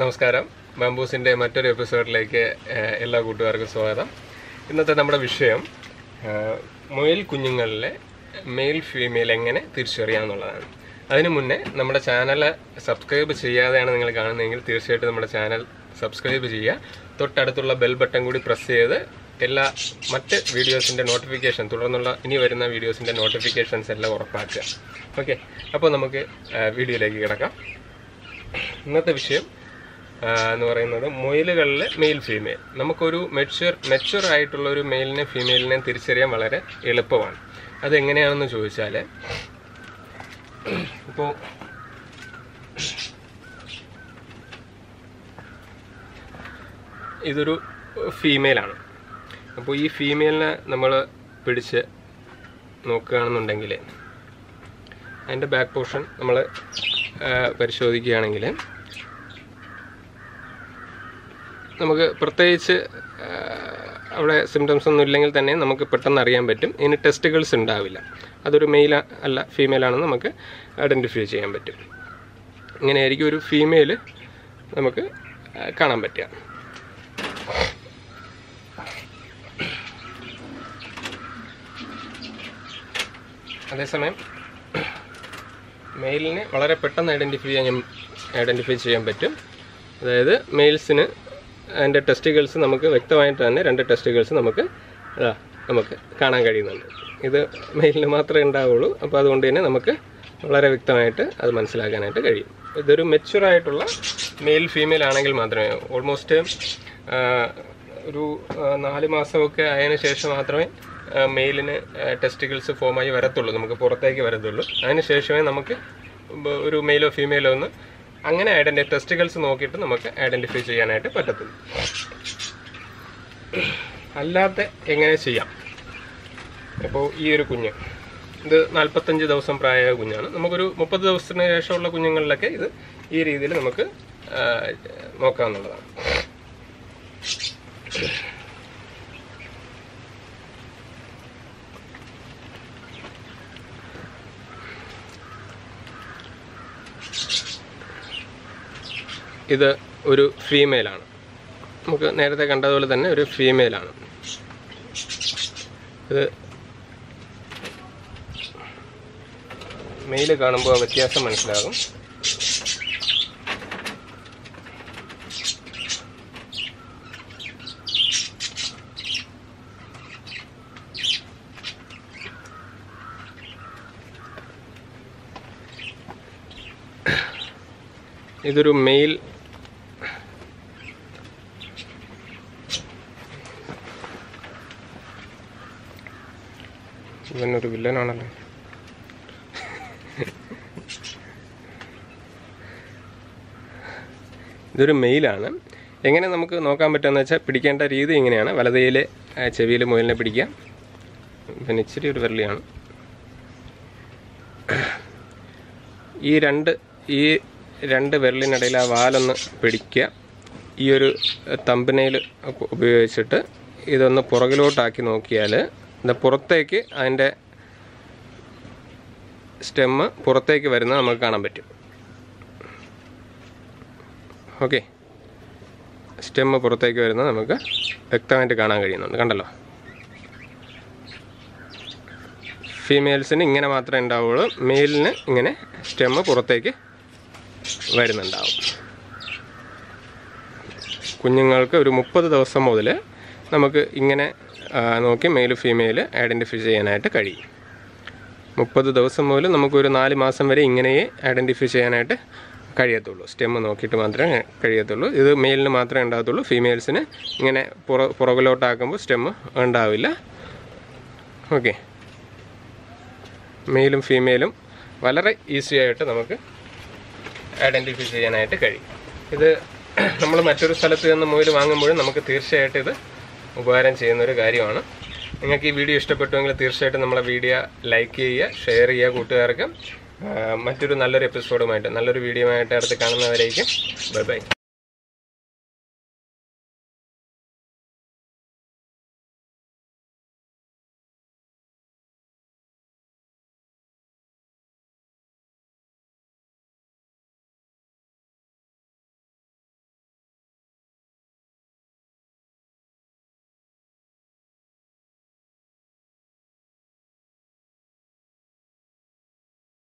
നമസ്കാരം. ബാംബൂസിന്റെ മറ്റൊരു എപ്പിസോഡിലേക്ക് എല്ലാ കൂട്ടുകാർക്കും സ്വാഗതം. ഇന്നത്തെ നമ്മുടെ വിഷയം മുയൽ കുഞ്ഞുങ്ങളിലെ മെയിൽ ഫീമെയിൽ എങ്ങനെ തിരിച്ചറിയാം എന്നുള്ളതാണ്. അതിനു മുന്നേ നമ്മുടെ ചാനൽ സബ്സ്ക്രൈബ് ചെയ്യാതെയാണ് നിങ്ങൾ കാണുന്നതെങ്കിൽ തീർച്ചയായിട്ടും നമ്മുടെ ചാനൽ സബ്സ്ക്രൈബ് ചെയ്യുക. തൊട്ടടുത്തുള്ള ബെൽ ബട്ടൺ കൂടി പ്രസ് ചെയ്ത് എല്ലാ മറ്റ് വീഡിയോസിന്റെ നോട്ടിഫിക്കേഷൻ തുടർന്നുള്ള ഇനി വരുന്ന വീഡിയോസിന്റെ നോട്ടിഫിക്കേഷൻസ് എല്ലാം ഉറപ്പാക്കുക. ഓക്കെ അപ്പോൾ നമുക്ക് വീഡിയോയിലേക്ക് കിടക്കാം. ഇന്നത്തെ വിഷയം എന്ന് പറയുന്നത് മുയലുകളിൽ മെയിൽ ഫീമെയിൽ നമുക്കൊരു മെച്യൂർ മെച്യൂർ ആയിട്ടുള്ള ഒരു മെയിലിനെ ഫീമെയിലിനെ തിരിച്ചറിയാൻ വളരെ എളുപ്പമാണ്. അതെങ്ങനെയാണെന്ന് ചോദിച്ചാൽ ഇപ്പോൾ ഇതൊരു ഫീമെയിലാണ് അപ്പോൾ ഈ ഫീമെയിലിനെ നമ്മൾ പിടിച്ച് നോക്കുകയാണെന്നുണ്ടെങ്കിൽ അതിന്റെ ബാക്ക് പോർഷൻ നമ്മൾ പരിശോധിക്കുകയാണെങ്കിൽ നമുക്ക് പ്രത്യേകിച്ച് അവിടെ സിംറ്റംസ് ഒന്നും ഇല്ലെങ്കിൽ തന്നെ നമുക്ക് പെട്ടെന്ന് അറിയാൻ പറ്റും. ഇനി ടെസ്റ്റുകൾസ് ഉണ്ടാവില്ല. അതൊരു മെയിൽ അല്ല ഫീമെയിൽ ആണെന്ന് നമുക്ക് ഐഡന്റിഫൈ ചെയ്യാൻ പറ്റും. ഇങ്ങനെയായിരിക്കും ഒരു ഫീമെയിൽ നമുക്ക് കാണാൻ പറ്റുക. അതേസമയം മെയിലിനെ വളരെ പെട്ടെന്ന് ഐഡന്റിഫൈ ചെയ്യാൻ ഐഡന്റിഫൈ ചെയ്യാൻ പറ്റും. അതായത് മെയിൽസിന് അതിന്റെ ടെസ്റ്റുകൾസ് നമുക്ക് വ്യക്തമായിട്ട് തന്നെ രണ്ട് ടെസ്റ്റുകൾസ് നമുക്ക് നമുക്ക് കാണാൻ കഴിയുന്നുണ്ട്. ഇത് മെയിലിന് മാത്രമേ ഉണ്ടാവുള്ളൂ. അപ്പോൾ അതുകൊണ്ട് തന്നെ നമുക്ക് വളരെ വ്യക്തമായിട്ട് അത് മനസ്സിലാക്കാനായിട്ട് കഴിയും. ഇതൊരു മെച്ചുറായിട്ടുള്ള മെയിൽ ഫീമെയിൽ ആണെങ്കിൽ മാത്രമേ ഓൾമോസ്റ്റ് ഒരു നാല് മാസമൊക്കെ ആയതിന് ശേഷം മാത്രമേ മെയിലിന് ടെസ്റ്റിക്കിൾസ് ഫോമായി വരത്തുള്ളൂ. നമുക്ക് പുറത്തേക്ക് വരത്തുള്ളൂ. അതിന് ശേഷമേ നമുക്ക് ഒരു മെയിലോ ഫീമെയിലോ ഒന്ന് അങ്ങനെ ഐഡന്റി ടെസ്റ്റുകൾസ് നോക്കിയിട്ട് നമുക്ക് ഐഡന്റിഫൈ ചെയ്യാനായിട്ട് പറ്റത്തുള്ളൂ. അല്ലാത്ത എങ്ങനെ ചെയ്യാം? അപ്പോൾ ഈ ഒരു കുഞ്ഞ് ഇത് നാൽപ്പത്തഞ്ച് ദിവസം പ്രായമായ കുഞ്ഞാണ്. നമുക്കൊരു മുപ്പത് ദിവസത്തിന് ശേഷമുള്ള കുഞ്ഞുങ്ങളിലൊക്കെ ഇത് ഈ രീതിയിൽ നമുക്ക് നോക്കാവുന്നതാണ്. ഇത് ഒരു ഫീമെയിലാണ് നമുക്ക് നേരത്തെ കണ്ടതുപോലെ തന്നെ ഒരു ഫീമെയിലാണ് ഇത് മെയിൽ കാണുമ്പോൾ വ്യത്യാസം മനസ്സിലാകും. ഇതൊരു മെയിൽ ഇവനൊരു വില്ലനാണല്ലോ. ഇതൊരു മെയിലാണ്. എങ്ങനെ നമുക്ക് നോക്കാൻ പറ്റുമെന്ന് വെച്ചാൽ പിടിക്കേണ്ട രീതി ഇങ്ങനെയാണ്. വലതയിൽ ചെവിയിൽ മുയലിനെ പിടിക്കുക പിന്നെ ഇച്ചിരി ഒരു വിരളിയാണ് ഈ രണ്ട് ഈ രണ്ട് വിരലിനിടയിൽ ആ വാലൊന്ന് പിടിക്കുക. ഈ ഒരു തമ്പിനയിൽ ഉപയോഗിച്ചിട്ട് ഇതൊന്ന് പുറകിലോട്ടാക്കി നോക്കിയാൽ പുറത്തേക്ക് അതിന്റെ സ്റ്റെമ്മ് പുറത്തേക്ക് വരുന്നത് നമുക്ക് കാണാൻ പറ്റും. ഓക്കെ. സ്റ്റെമ്മ് പുറത്തേക്ക് വരുന്നത് നമുക്ക് വ്യക്തമായിട്ട് കാണാൻ കഴിയുന്നുണ്ട്. കണ്ടല്ലോ? ഫീമെയിൽസിന് ഇങ്ങനെ മാത്രമേ ഉണ്ടാവുള്ളൂ. മെയിലിന് ഇങ്ങനെ സ്റ്റെമ്മ് പുറത്തേക്ക് വരുന്നുണ്ടാവും. കുഞ്ഞുങ്ങൾക്ക് ഒരു മുപ്പത് ദിവസം മുതൽ നമുക്ക് ഇങ്ങനെ നോക്കി മെയിൽ ഫീമെയിൽ ഐഡന്റിഫൈ ചെയ്യാനായിട്ട് കഴിയും. മുപ്പത് ദിവസം മുതൽ നമുക്കൊരു നാല് മാസം വരെ ഇങ്ങനെയേ ഐഡന്റിഫൈ ചെയ്യാനായിട്ട് കഴിയത്തുള്ളൂ. സ്റ്റെമ്മ് നോക്കിയിട്ട് മാത്രമേ കഴിയത്തുള്ളൂ. ഇത് മെയിലിന് മാത്രമേ ഉണ്ടാകത്തുള്ളൂ. ഫീമെയിൽസിന് ഇങ്ങനെ പുറ പുറകിലോട്ടാക്കുമ്പോൾ സ്റ്റെമ്മ് ഉണ്ടാവില്ല. ഓക്കെ മെയിലും ഫീമെയിലും വളരെ ഈസി ആയിട്ട് നമുക്ക് ഐഡന്റിഫൈ ചെയ്യാനായിട്ട് കഴിയും. ഇത് നമ്മൾ മറ്റൊരു സ്ഥലത്ത് നിന്ന് മുയൽ വാങ്ങുമ്പോഴും നമുക്ക് തീർച്ചയായിട്ടും ഇത് ഉപകാരം ചെയ്യുന്ന ഒരു കാര്യമാണ്. നിങ്ങൾക്ക് ഈ വീഡിയോ ഇഷ്ടപ്പെട്ടുവെങ്കിൽ തീർച്ചയായിട്ടും നമ്മളെ വീഡിയോ ലൈക്ക് ചെയ്യുക ഷെയർ ചെയ്യുക കൂട്ടുകാർക്ക്. മറ്റൊരു നല്ലൊരു എപ്പിസോഡുമായിട്ട് നല്ലൊരു വീഡിയോ ആയിട്ട് അടുത്ത് കാണുന്നവരേക്കും. Bye bye.